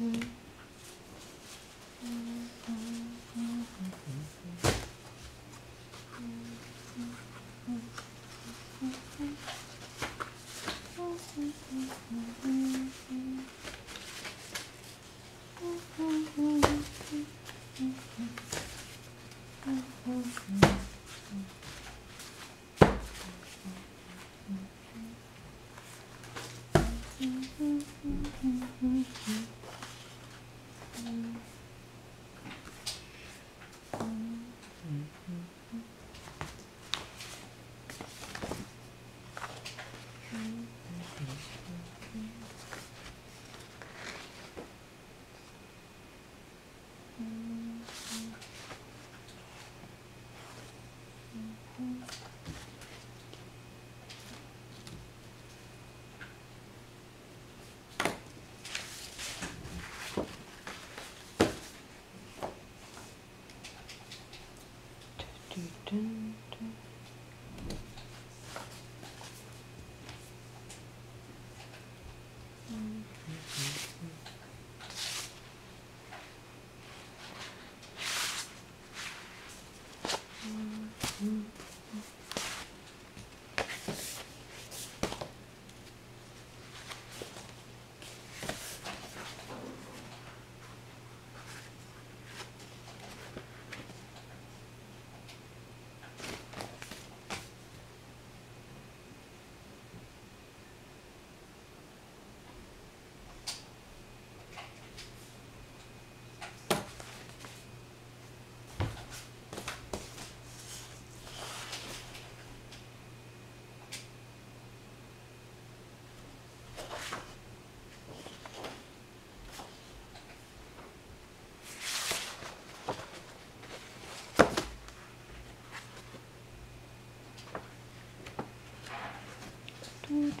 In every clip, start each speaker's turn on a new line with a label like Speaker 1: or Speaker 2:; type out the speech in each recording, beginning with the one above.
Speaker 1: Mm-hmm.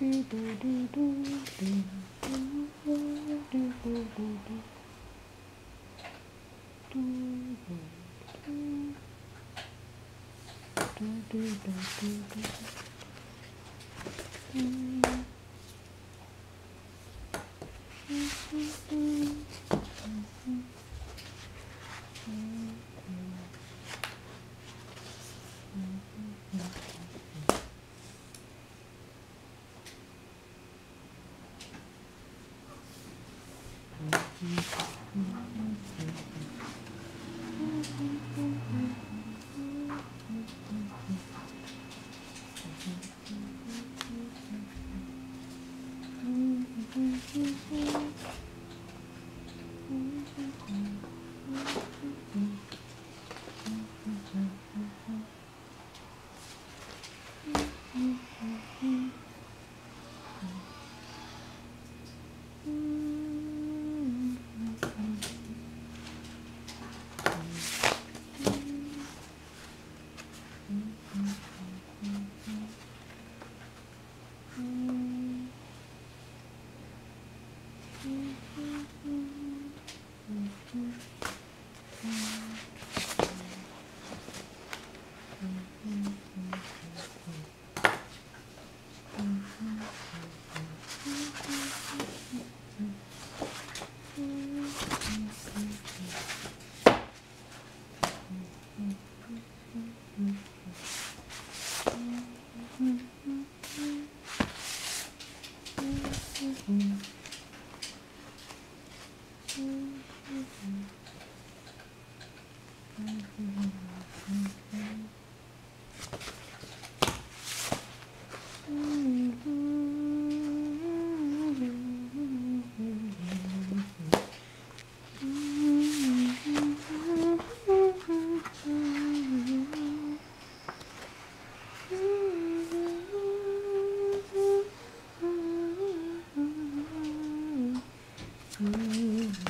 Speaker 1: do
Speaker 2: do do true.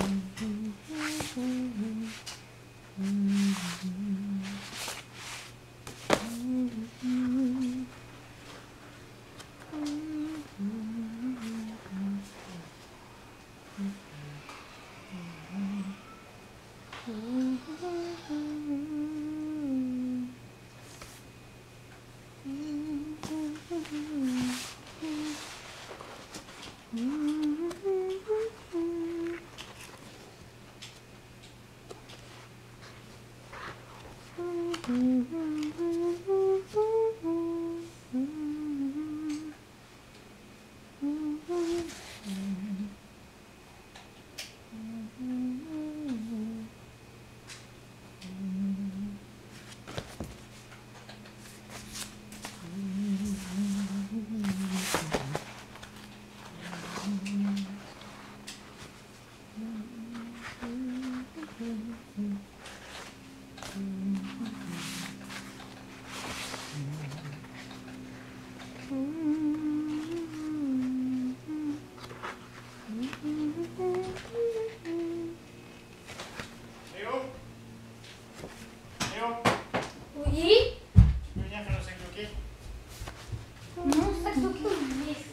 Speaker 1: так, что ну, вместе.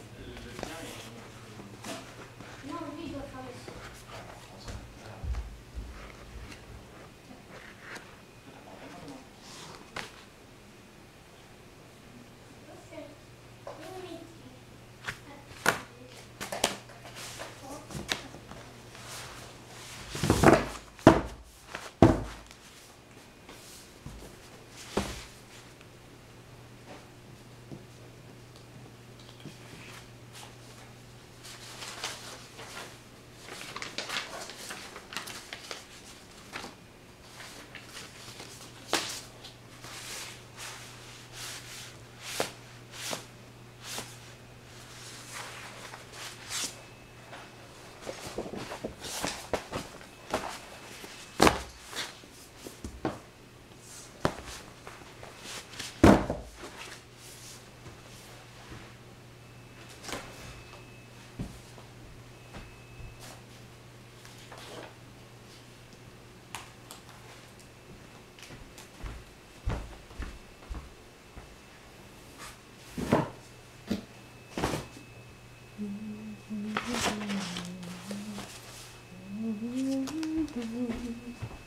Speaker 1: Mm-hmm.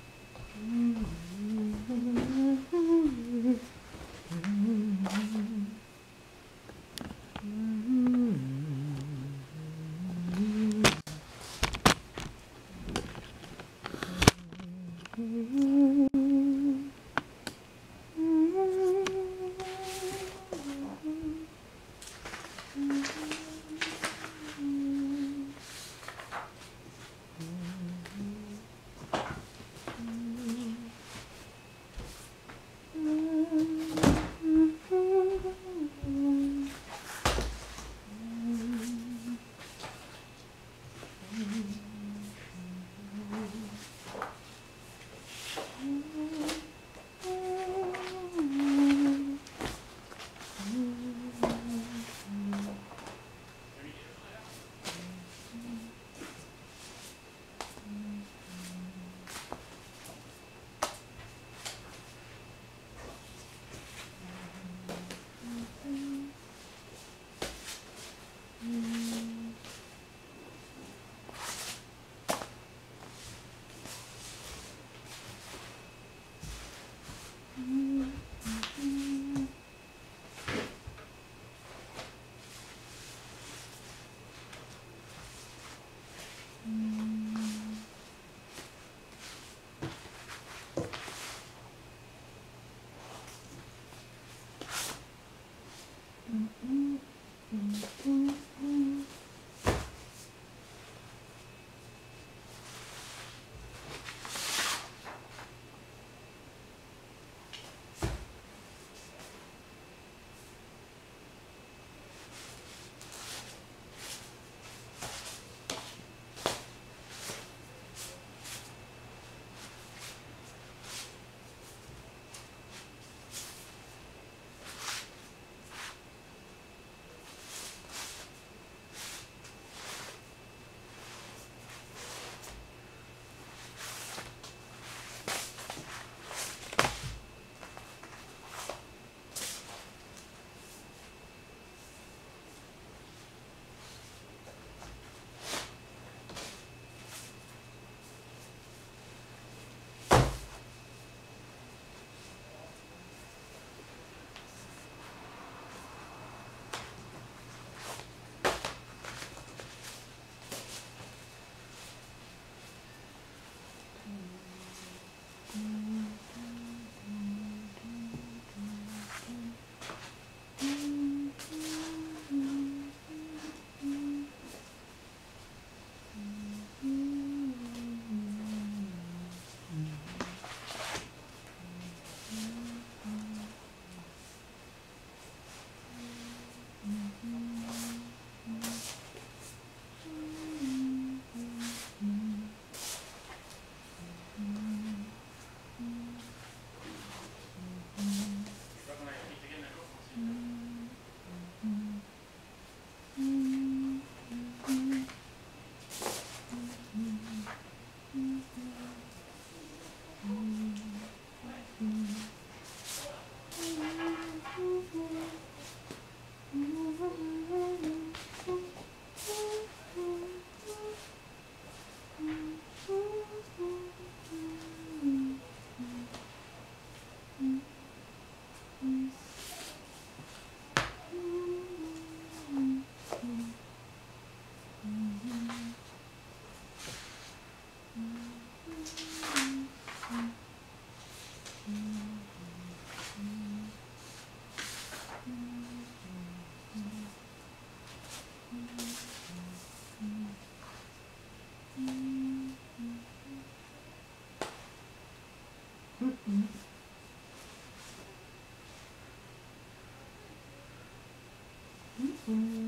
Speaker 1: Mm.
Speaker 3: Mm.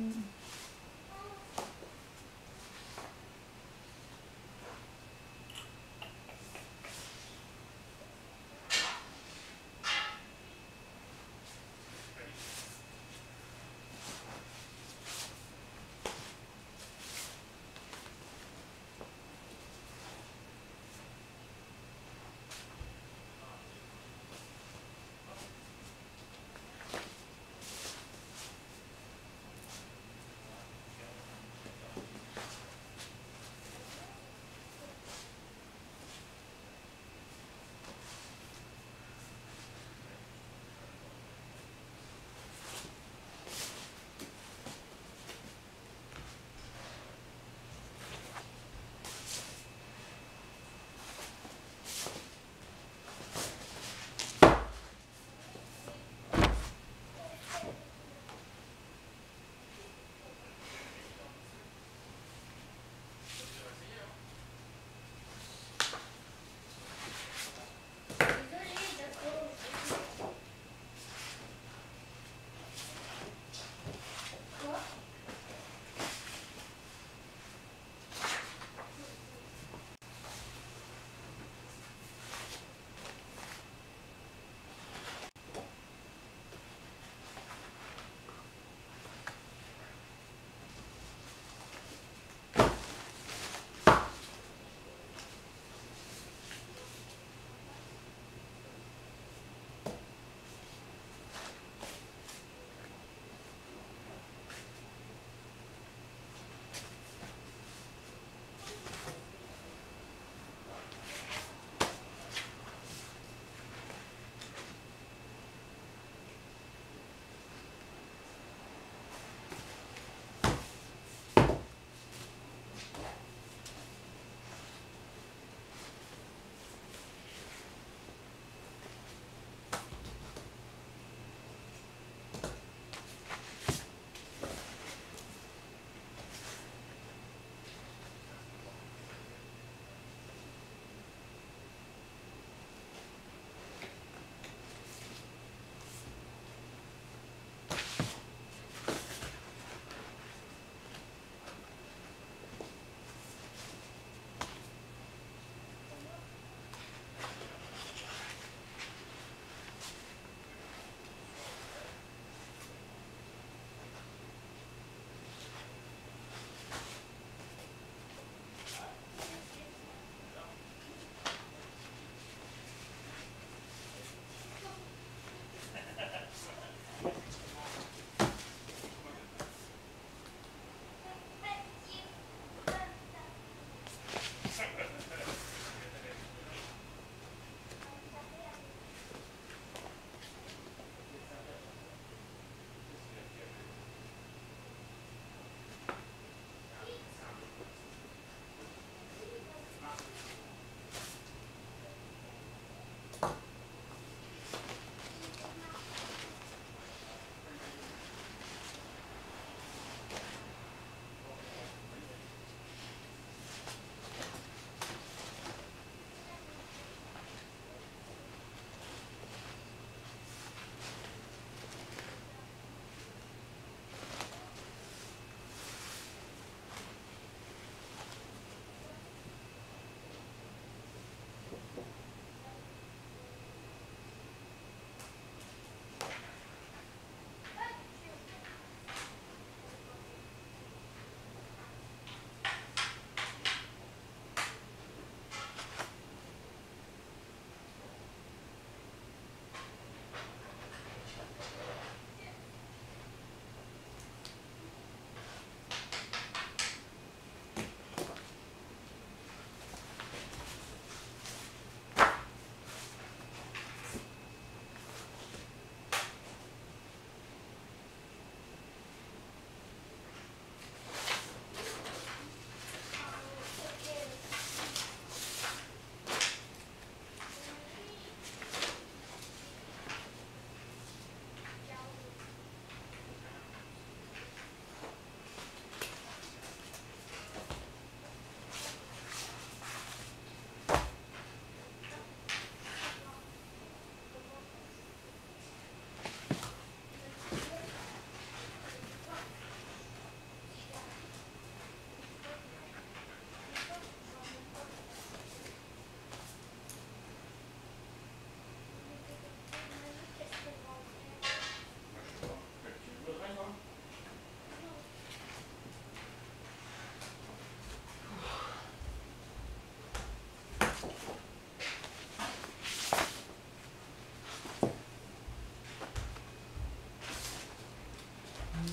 Speaker 3: ん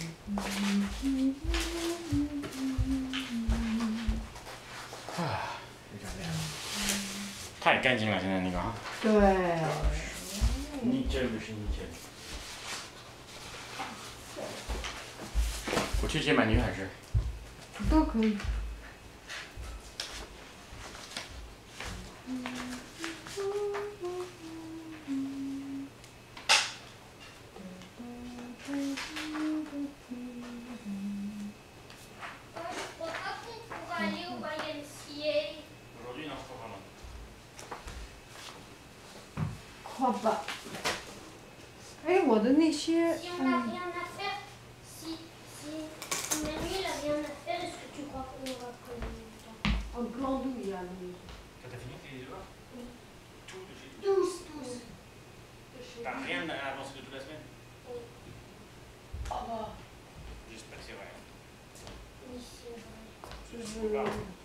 Speaker 2: 有点亮。太干净了，现在那个哈。
Speaker 3: 对，
Speaker 2: 你这个是你这。我去接买女还是？
Speaker 3: 都可以。
Speaker 1: crois pas.
Speaker 3: Et on va donner chez...
Speaker 1: Si on n'a rien à faire, si, si, si Manuel n'a rien à faire, est-ce que tu crois qu'on va prendre du temps?
Speaker 3: En glandouille, là, Manuel.
Speaker 2: T'as fini tes devoirs
Speaker 1: Oui.
Speaker 2: Tout de suite
Speaker 1: Tous, tous.
Speaker 2: T'as rien à avancer de toute la semaine? Oui.
Speaker 3: Oh.
Speaker 2: J'espère que c'est vrai.
Speaker 1: Oui, c'est vrai.
Speaker 2: Je...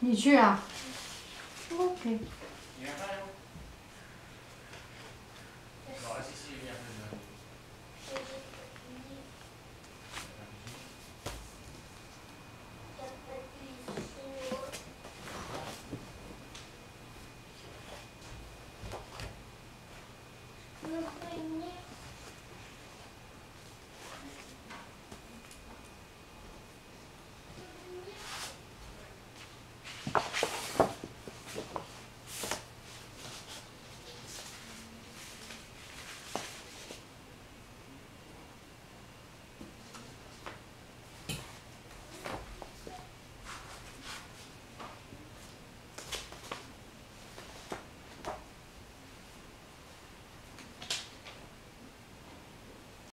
Speaker 3: 你去啊？OK。